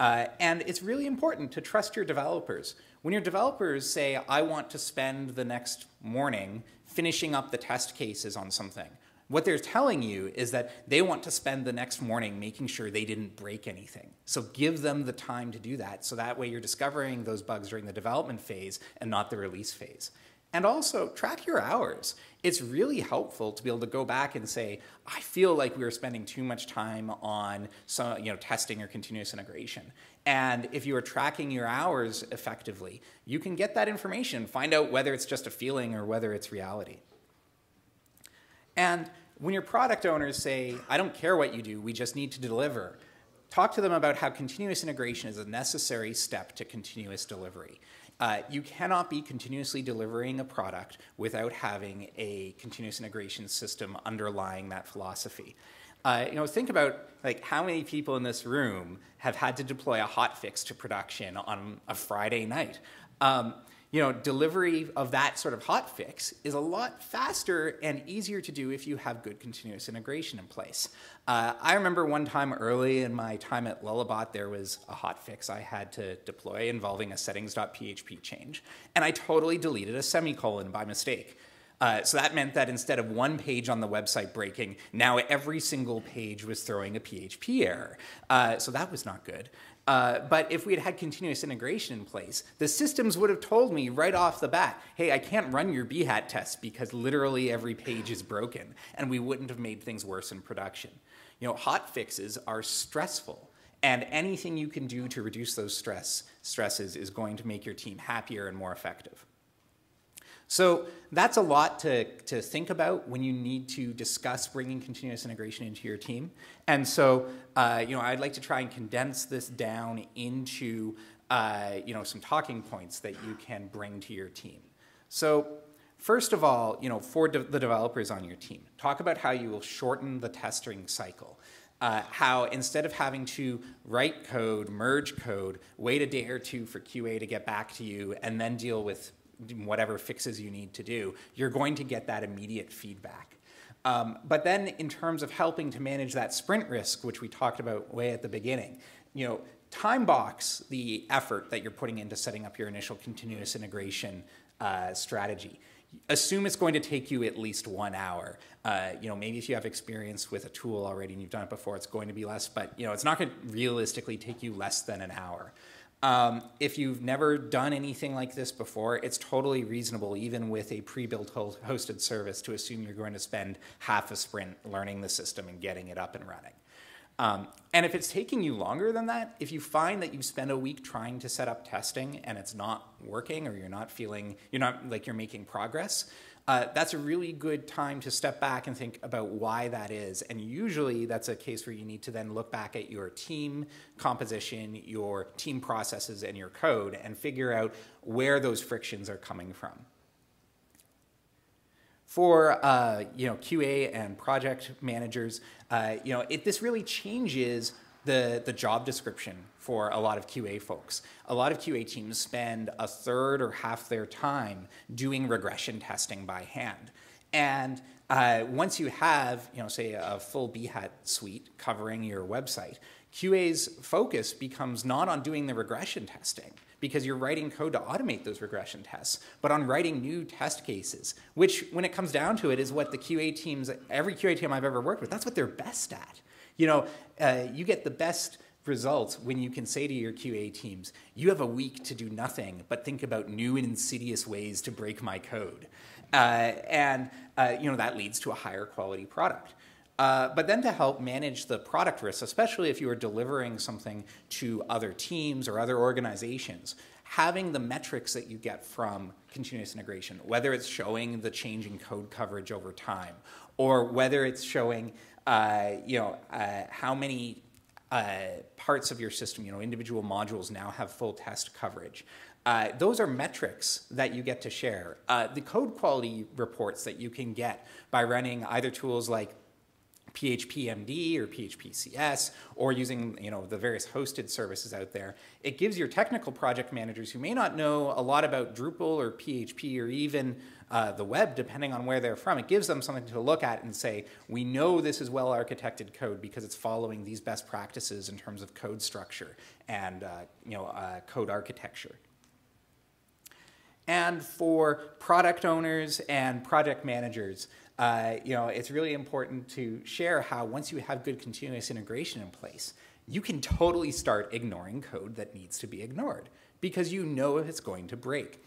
Uh, and it's really important to trust your developers. When your developers say, I want to spend the next morning finishing up the test cases on something, what they're telling you is that they want to spend the next morning making sure they didn't break anything. So give them the time to do that. So that way you're discovering those bugs during the development phase and not the release phase. And also track your hours. It's really helpful to be able to go back and say, I feel like we were spending too much time on some, you know, testing or continuous integration. And if you are tracking your hours effectively, you can get that information, find out whether it's just a feeling or whether it's reality. And when your product owners say, I don't care what you do, we just need to deliver, talk to them about how continuous integration is a necessary step to continuous delivery. Uh, you cannot be continuously delivering a product without having a continuous integration system underlying that philosophy. Uh, you know, think about like how many people in this room have had to deploy a hotfix to production on a Friday night. Um, you know, delivery of that sort of hot fix is a lot faster and easier to do if you have good continuous integration in place. Uh, I remember one time early in my time at Lullabot, there was a hot fix I had to deploy involving a settings.php change, and I totally deleted a semicolon by mistake. Uh, so that meant that instead of one page on the website breaking, now every single page was throwing a PHP error. Uh, so that was not good. Uh, but if we had had continuous integration in place, the systems would have told me right off the bat, hey, I can't run your Behat test because literally every page is broken, and we wouldn't have made things worse in production. You know, hot fixes are stressful, and anything you can do to reduce those stress stresses is going to make your team happier and more effective. So that's a lot to, to think about when you need to discuss bringing continuous integration into your team. And so, uh, you know, I'd like to try and condense this down into, uh, you know, some talking points that you can bring to your team. So first of all, you know, for de the developers on your team, talk about how you will shorten the testing cycle. Uh, how instead of having to write code, merge code, wait a day or two for QA to get back to you, and then deal with whatever fixes you need to do, you're going to get that immediate feedback. Um, but then in terms of helping to manage that sprint risk, which we talked about way at the beginning, you know, time box the effort that you're putting into setting up your initial continuous integration uh, strategy. Assume it's going to take you at least one hour. Uh, you know, maybe if you have experience with a tool already and you've done it before, it's going to be less. But you know, it's not going to realistically take you less than an hour. Um, if you've never done anything like this before, it's totally reasonable, even with a pre-built hosted service, to assume you're going to spend half a sprint learning the system and getting it up and running. Um, and if it's taking you longer than that, if you find that you spend a week trying to set up testing and it's not working or you're not feeling, you're not like you're making progress, uh, that's a really good time to step back and think about why that is. And usually that's a case where you need to then look back at your team composition, your team processes, and your code and figure out where those frictions are coming from. For uh, you know QA and project managers, uh, you know it, this really changes the, the job description for a lot of QA folks. A lot of QA teams spend a third or half their time doing regression testing by hand. And uh, once you have, you know, say a full Behat suite covering your website, QA's focus becomes not on doing the regression testing because you're writing code to automate those regression tests, but on writing new test cases, which when it comes down to it is what the QA teams, every QA team I've ever worked with, that's what they're best at. You know, uh, you get the best results when you can say to your QA teams, you have a week to do nothing but think about new and insidious ways to break my code. Uh, and uh, you know that leads to a higher quality product. Uh, but then to help manage the product risks, especially if you are delivering something to other teams or other organizations, having the metrics that you get from continuous integration, whether it's showing the change in code coverage over time, or whether it's showing uh, you know, uh, how many uh, parts of your system, you know, individual modules now have full test coverage. Uh, those are metrics that you get to share. Uh, the code quality reports that you can get by running either tools like PHPMD or PHPCS or using you know the various hosted services out there, it gives your technical project managers who may not know a lot about Drupal or PHP or even uh, the web, depending on where they're from, it gives them something to look at and say, we know this is well architected code because it's following these best practices in terms of code structure and uh, you know uh, code architecture. And for product owners and project managers, uh, you know, it's really important to share how once you have good continuous integration in place, you can totally start ignoring code that needs to be ignored because you know if it's going to break.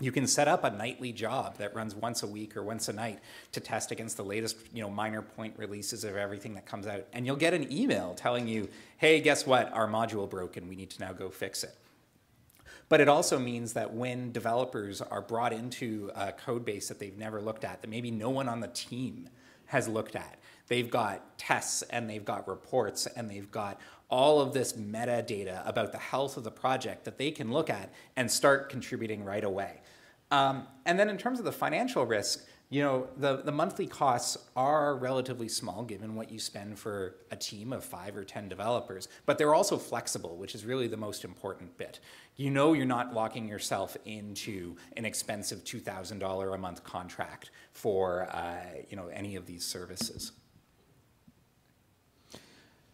You can set up a nightly job that runs once a week or once a night to test against the latest, you know, minor point releases of everything that comes out. And you'll get an email telling you, hey, guess what? Our module broke and we need to now go fix it. But it also means that when developers are brought into a code base that they've never looked at, that maybe no one on the team has looked at, they've got tests and they've got reports and they've got all of this metadata about the health of the project that they can look at and start contributing right away. Um, and then in terms of the financial risk, you know, the, the monthly costs are relatively small given what you spend for a team of five or 10 developers, but they're also flexible, which is really the most important bit. You know you're not locking yourself into an expensive $2,000 a month contract for, uh, you know, any of these services.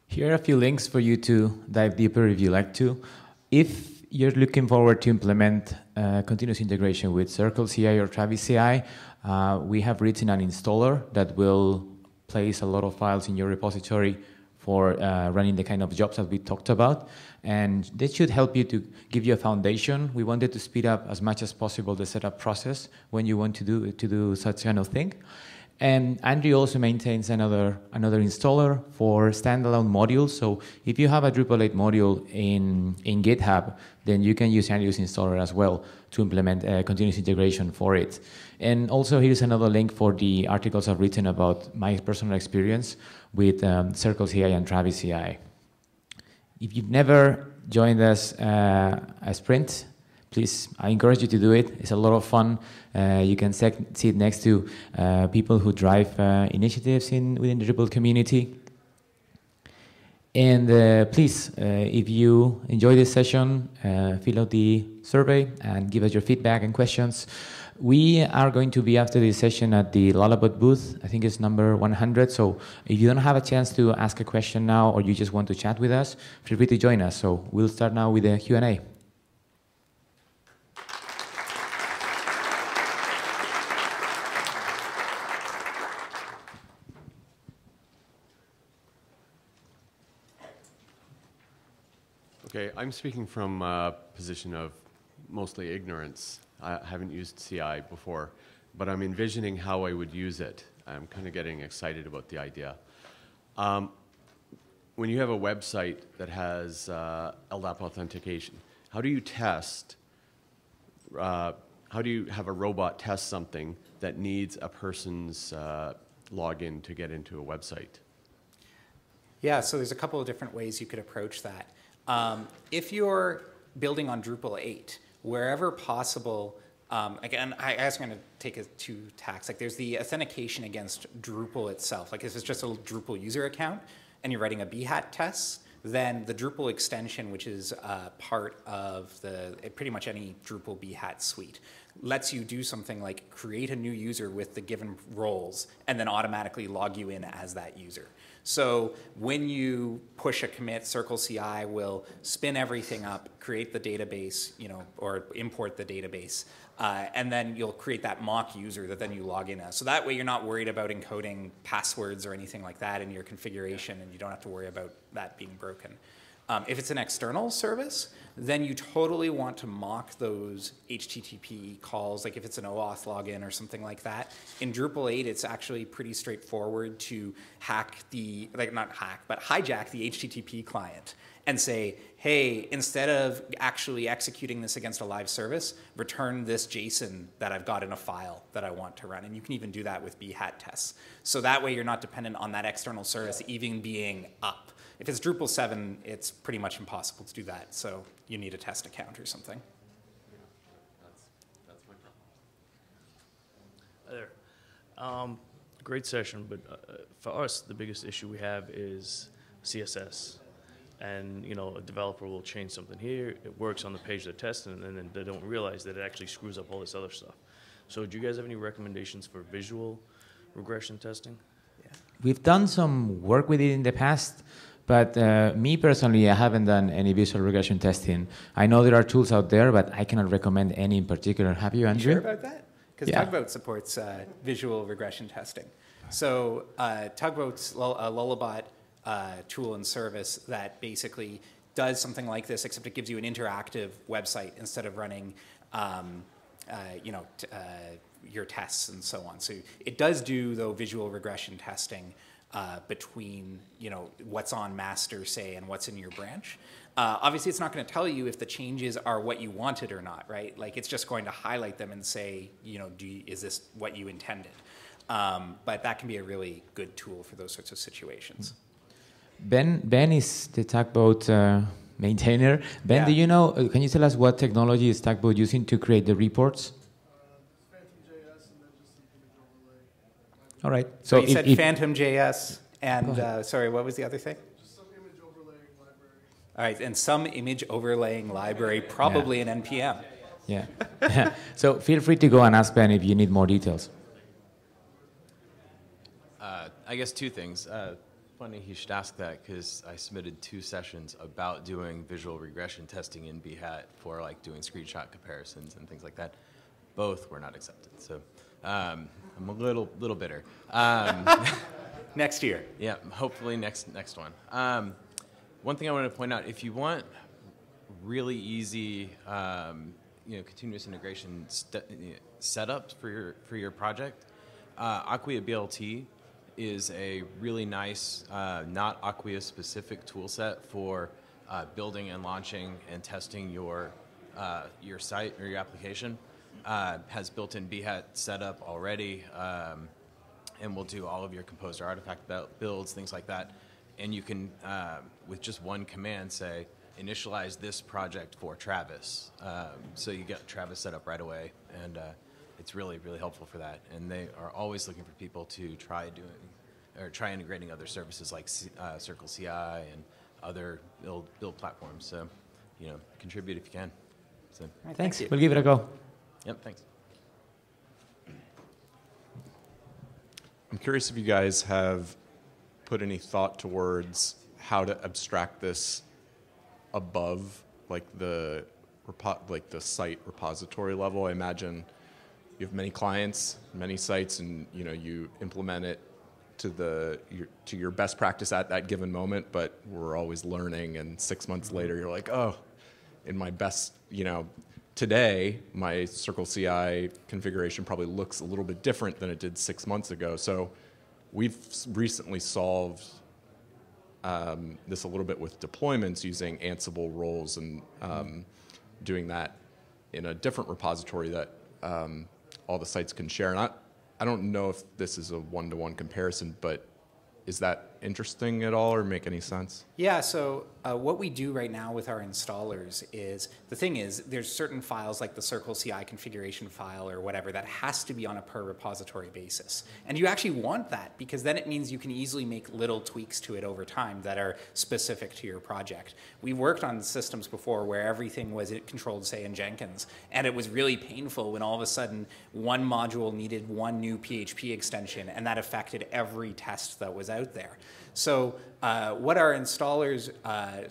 Here are a few links for you to dive deeper if you like to. If you're looking forward to implement uh, continuous integration with Circle CI or Travis CI, uh, we have written an installer that will place a lot of files in your repository for uh, running the kind of jobs that we talked about. And this should help you to give you a foundation. We wanted to speed up as much as possible the setup process when you want to do, to do such kind of thing. And Andrew also maintains another, another installer for standalone modules. So if you have a Drupal 8 module in, in GitHub, then you can use Andrew's installer as well to implement continuous integration for it. And also here's another link for the articles I've written about my personal experience with um, Circle CI and Travis CI. If you've never joined us uh, a sprint, please, I encourage you to do it. It's a lot of fun. Uh, you can sit next to uh, people who drive uh, initiatives in within the Drupal community. And uh, please, uh, if you enjoy this session, uh, fill out the survey and give us your feedback and questions. We are going to be after this session at the Lullabot booth. I think it's number 100. So if you don't have a chance to ask a question now, or you just want to chat with us, feel free to join us. So we'll start now with the Q&A. Okay, I'm speaking from a position of mostly ignorance. I haven't used CI before, but I'm envisioning how I would use it. I'm kind of getting excited about the idea. Um, when you have a website that has uh, LDAP authentication, how do you test? Uh, how do you have a robot test something that needs a person's uh, login to get into a website? Yeah, so there's a couple of different ways you could approach that. Um, if you're building on Drupal 8, wherever possible, um, again, I, I was going to take it two tacks. Like, there's the authentication against Drupal itself. Like, if it's just a Drupal user account and you're writing a Behat test, then the Drupal extension, which is uh, part of the pretty much any Drupal Behat suite, lets you do something like create a new user with the given roles and then automatically log you in as that user. So when you push a commit, Circle CI will spin everything up, create the database, you know, or import the database, uh, and then you'll create that mock user that then you log in as. So that way you're not worried about encoding passwords or anything like that in your configuration, and you don't have to worry about that being broken. Um, if it's an external service, then you totally want to mock those HTTP calls, like if it's an OAuth login or something like that. In Drupal 8, it's actually pretty straightforward to hack the, like not hack, but hijack the HTTP client and say, hey, instead of actually executing this against a live service, return this JSON that I've got in a file that I want to run. And you can even do that with Behat tests. So that way you're not dependent on that external service even being up. If it's Drupal 7, it's pretty much impossible to do that. So you need a test account or something. There. Um, great session, but uh, for us, the biggest issue we have is CSS. And you know, a developer will change something here. It works on the page they're testing, and then they don't realize that it actually screws up all this other stuff. So, do you guys have any recommendations for visual regression testing? We've done some work with it in the past, but uh, me personally, I haven't done any visual regression testing. I know there are tools out there, but I cannot recommend any in particular. Have you, Andrew? You sure about that? Because Yeah. Tugboat supports uh, visual regression testing. So uh, Tugboat's Lull- a Lullabot uh, tool and service that basically does something like this, except it gives you an interactive website instead of running, um, uh, you know, uh, your tests and so on. So it does do though visual regression testing uh, between you know what's on master say and what's in your branch. Uh, obviously, it's not going to tell you if the changes are what you wanted or not, right? Like it's just going to highlight them and say, you know, do you, is this what you intended? Um, but that can be a really good tool for those sorts of situations. Ben, ben is the Tugboat uh, maintainer. Ben, Yeah. do you know? Uh, can you tell us what technology is Tugboat using to create the reports? All right. So So you if, said if- Phantom JS and uh, sorry, what was the other thing? All right, and some image overlaying library, probably an NPM. yeah. so feel free to go and ask Ben if you need more details. Uh, I guess two things. Funny he should ask that because I submitted two sessions about doing visual regression testing in Behat for like doing screenshot comparisons and things like that. Both were not accepted, so um, I'm a little little bitter. Um, Next year. yeah, hopefully next next one. Um, one thing I wanted to point out: if you want really easy, um, you know, continuous integration setups for your for your project, uh, Acquia BLT is a really nice, uh, not Acquia specific tool set for uh, building and launching and testing your uh, your site or your application. Uh, has built-in Behat setup already. Um, and we'll do all of your composer artifact buil- builds, things like that. And you can, uh, with just one command, say, initialize this project for Travis. Um, so you get Travis set up right away, and uh, it's really, really helpful for that. And they are always looking for people to try doing or try integrating other services like uh, Circle CI and other build build platforms. So, you know, contribute if you can. So, All right, Thanks. Thank you. We'll give it a go. yep, thanks. I'm curious if you guys have put any thought towards how to abstract this above like the like the site repository level. I imagine you have many clients, many sites, and you know you implement it to the your, to your best practice at that given moment. But we're always learning, and six months later, you're like, oh, in my best, you know, today, my Circle CI configuration probably looks a little bit different than it did six months ago. So we've recently solved um, this a little bit with deployments using Ansible roles and um, doing that in a different repository that um, all the sites can share. And I, I don't know if this is a one-to-one comparison, but is that interesting at all or make any sense? Yeah, so uh, what we do right now with our installers is the thing is there's certain files like the Circle CI configuration file or whatever that has to be on a per repository basis. And you actually want that because then it means you can easily make little tweaks to it over time that are specific to your project. We've worked on systems before where everything was controlled, say, in Jenkins, and it was really painful when all of a sudden one module needed one new PHP extension and that affected every test that was out there. So uh, what our installers uh,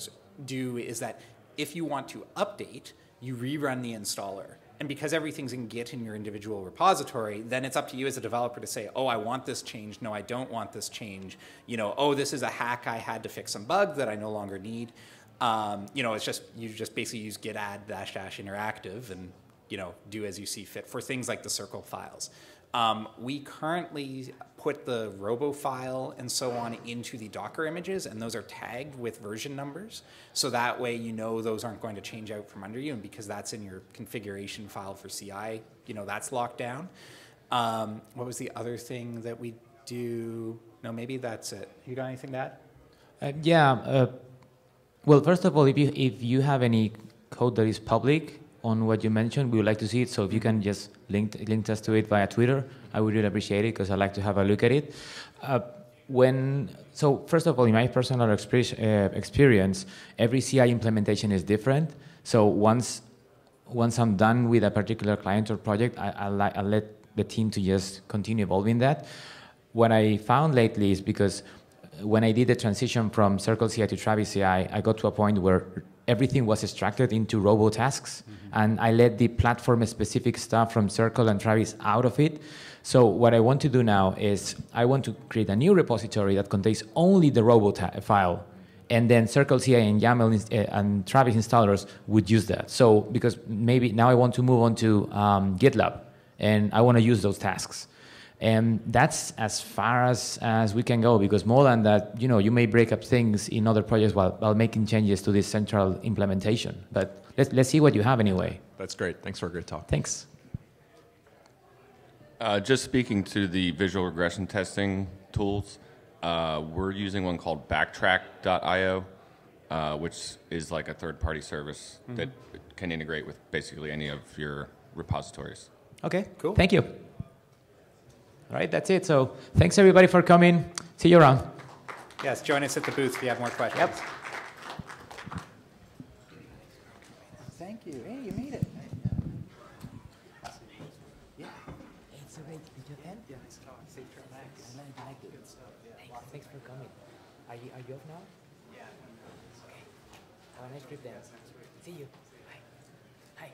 do is that if you want to update, you rerun the installer. And because everything's in Git in your individual repository, then it's up to you as a developer to say, oh, I want this change. No, I don't want this change. You know, oh, this is a hack I had to fix some bug that I no longer need. Um, you know, it's just, you just basically use git add dash dash interactive and, you know, do as you see fit for things like the circle files. Um, we currently put the robo file and so on into the Docker images, and those are tagged with version numbers. So that way you know those aren't going to change out from under you, and because that's in your configuration file for CI, you know that's locked down. Um, what was the other thing that we do? No, maybe that's it. You got anything to add? Uh, yeah. Uh, well, first of all, if you if you have any code that is public on what you mentioned, we would like to see it. So if you can just link link us to it via Twitter, I would really appreciate it because I'd like to have a look at it. Uh, when so first of all, in my personal experience, uh, every CI implementation is different. So once once I'm done with a particular client or project, I, I, I let the team to just continue evolving that. What I found lately is because when I did the transition from Circle CI to Travis CI, I got to a point where everything was extracted into robo tasks, and I let the platform-specific stuff from Circle and Travis out of it. So what I want to do now is I want to create a new repository that contains only the robo ta- file, and then Circle CI and YAML uh, and Travis installers would use that. So because maybe now I want to move on to um, GitLab, and I want to use those tasks. And that's as far as, as we can go because more than that, you know, you may break up things in other projects while, while making changes to this central implementation. But let's, let's see what you have anyway. That's great. Thanks for a great talk. Thanks. Uh, just speaking to the visual regression testing tools, uh, we're using one called Backtrac.io, uh, which is like a third-party service that can integrate with basically any of your repositories. Okay, Cool. Thank you. All right, that's it. So thanks everybody for coming. See you around. Yes, join us at the booth if you have more questions. Yep. Thank you. Hey, you made it. Yeah. It's all right. Did you have Yeah, I saw. Safe trip. Thanks. I like, I like it. Thanks. Thanks for coming. Are you, are you off now? Yeah. Okay. Have a nice trip then. See you. Bye. Hi.